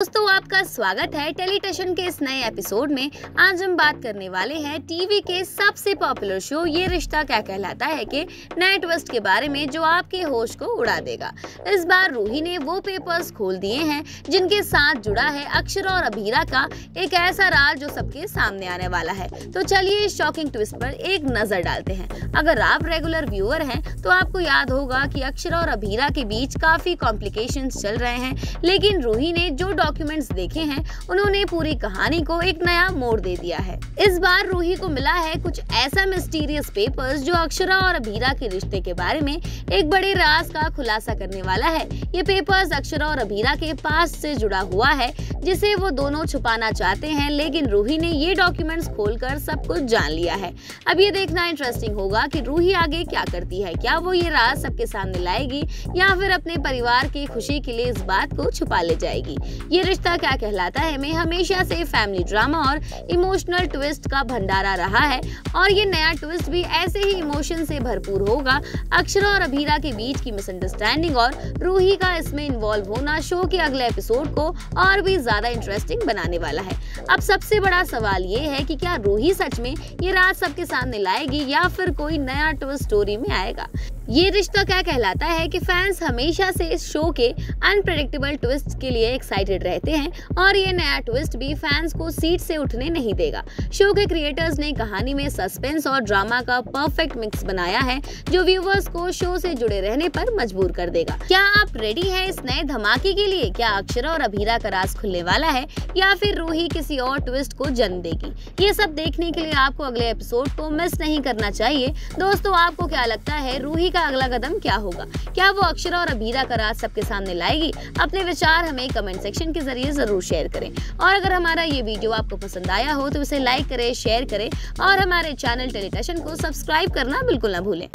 दोस्तों, आपका स्वागत है टेलीटेशन के इस नए एपिसोड में। आज हम बात करने वाले हैं टीवी के सबसे पॉपुलर शो ये रिश्ता क्या कहलाता है के नए ट्विस्ट के बारे में जो आपके होश को उड़ा देगा। इस बार रूही ने वो पेपर्स खोल दिए हैं, जिनके साथ जुड़ा है अक्षर और अभीरा का एक ऐसा राज जो सबके सामने आने वाला है। तो चलिए इस शॉकिंग ट्विस्ट पर एक नज़र डालते हैं। अगर आप रेगुलर व्यूअर हैं तो आपको याद होगा कि अक्षर और अभीरा के बीच काफ़ी कॉम्प्लिकेशन चल रहे हैं। लेकिन रूही ने जो डॉक्यूमेंट्स देखे हैं, उन्होंने पूरी कहानी को एक नया मोड़ दे दिया है। इस बार रूही को मिला है कुछ ऐसा मिस्टीरियस पेपर्स जो अक्षरा और अभीरा के रिश्ते के बारे में एक बड़े राज का खुलासा करने वाला है। ये पेपर्स अक्षरा और अभीरा के पास से जुड़ा हुआ है, जिसे वो दोनों छुपाना चाहते हैं, लेकिन रूही ने ये डॉक्यूमेंट्स खोलकर सब कुछ जान लिया है। अब ये देखना इंटरेस्टिंग होगा कि रूही आगे क्या करती है। क्या वो ये राज सबके सामने लाएगी, या फिर अपने परिवार की खुशी के लिए इस बात को छुपा ले जाएगी। ये रिश्ता क्या कहलाता है में हमेशा से फैमिली ड्रामा और इमोशनल ट्विस्ट का भंडारा रहा है, और ये नया ट्विस्ट भी ऐसे ही इमोशन से भरपूर होगा, अक्षरा और अभीरा के बीच की मिसअंडरस्टैंडिंग और रूही का इसमें इन्वॉल्व होना शो के अगले एपिसोड को और भी ज़्यादा इंटरेस्टिंग बनाने वाला है। अब सबसे बड़ा सवाल ये है कि क्या रूही सच में ये राज सबके सामने लाएगी या फिर कोई नया ट्विस्ट स्टोरी में आएगा? ये रिश्ता क्या कहलाता है कि फैंस हमेशा से इस शो के अनप्रेडिक्टेबल ट्विस्ट के लिए एक्साइटेड रहते हैं और ये नया ट्विस्ट भी फैंस को सीट से उठने नहीं देगा। शो के क्रिएटर्स ने कहानी में सस्पेंस और ड्रामा का परफेक्ट मिक्स बनाया है, जो व्यूवर्स को शो से जुड़े रहने पर मजबूर कर देगा। क्या आप रेडी है इस नए धमाके के लिए? क्या अक्षरा और अभीरा का राज खुलने वाला है? या फिर रूही किसी और ट्विस्ट को जन्म देगी? ये सब देखने के लिए आपको अगले एपिसोड को मिस नहीं करना चाहिए। दोस्तों, आपको क्या लगता है, रूही का अगला कदम क्या होगा? क्या वो अक्षरा और अबीरा का राज सबके सामने लाएगी? अपने विचार हमें कमेंट सेक्शन के ज़रिए ज़रूर शेयर करें। और अगर हमारा ये वीडियो आपको पसंद आया हो तो उसे लाइक करें शेयर करें और हमारे चैनल टेलीटेशन को सब्सक्राइब करना बिल्कुल ना भूलें।